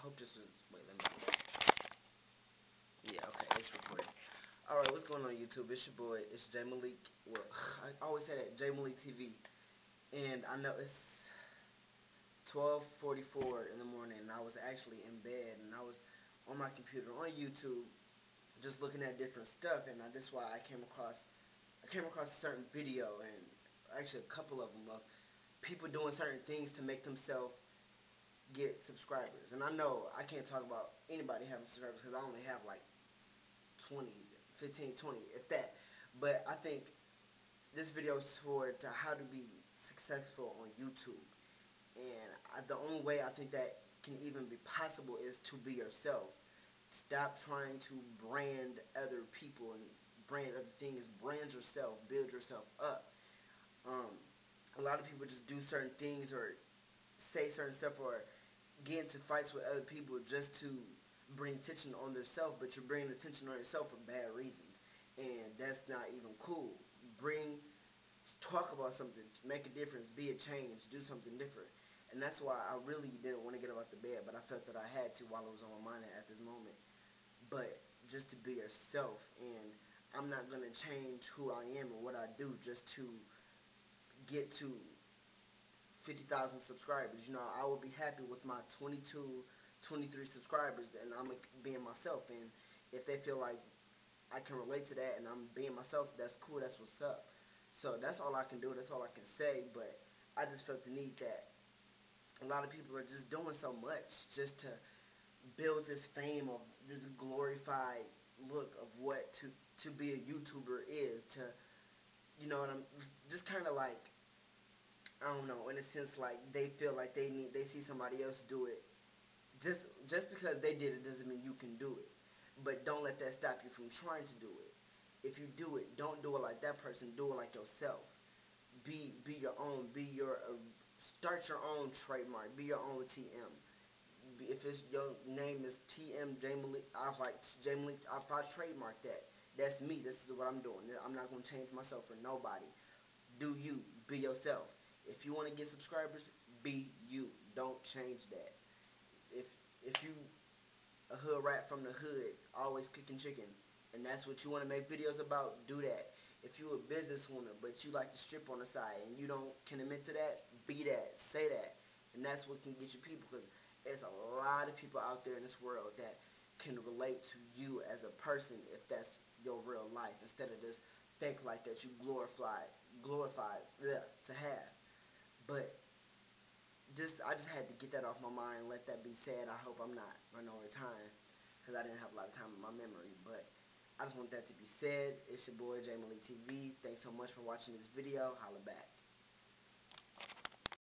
hope this is. Wait, let me. Yeah, okay, it's recording. All right, what's going on YouTube? It's your boy. It's Jamalik. Well, I always say that Jamalik TV, and I know it's 12:44 in the morning, and I was actually in bed, and I was on my computer on YouTube, just looking at different stuff, and that's why I came across. I came across a certain video, and actually a couple of them of people doing certain things to make themselves get subscribers. And I know I can't talk about anybody having subscribers because I only have like 20, 15, 20, if that. But I think this video is for to how to be successful on YouTube. And I, the only way I think that can even be possible is to be yourself. Stop trying to brand other people and brand other things. Brand yourself. Build yourself up. Um, a lot of people just do certain things or say certain stuff or get into fights with other people just to bring attention on themselves, but you're bringing attention on yourself for bad reasons, and that's not even cool. Bring, talk about something, make a difference, be a change, do something different, and that's why I really didn't want to get out the bed, but I felt that I had to while it was on my mind at this moment. But just to be yourself, and I'm not gonna change who I am and what I do just to get to 50,000 subscribers. You know, I would be happy with my 22, 23 subscribers, and I'm being myself. And if they feel like I can relate to that and I'm being myself, that's cool. That's what's up. So that's all I can do. That's all I can say. But I just felt the need that a lot of people are just doing so much just to build this fame of this glorified look of what to to be a YouTuber is to you know what I'm just kind of like I don't know, in a sense, like they feel like they need, they see somebody else do it. Just just because they did it doesn't mean you can do it. But don't let that stop you from trying to do it. If you do it, don't do it like that person. Do it like yourself. Be be your own. Be your uh, start your own trademark. Be your own TM. If it's your name is TM Jamie I like Jamie If I trademark that, that's me. This is what I'm doing. I'm not gonna change myself for nobody. Do you be yourself? If you want to get subscribers, be you. Don't change that. If if you a hood rat from the hood, always cooking chicken, and that's what you want to make videos about, do that. If you a business owner, but you like to strip on the side and you don't can admit to that, be that, say that, and that's what can get you people. Because there's a lot of people out there in this world that can relate to you as a person if that's your real life instead of this fake life that you glorify glorified yeah, to have. But just I just had to get that off my mind, and let that be said. I hope I'm not running over time because I didn't have a lot of time in my memory. But I just want that to be said. It's your boy Jamalik TV. Thanks so much for watching this video. Holla back.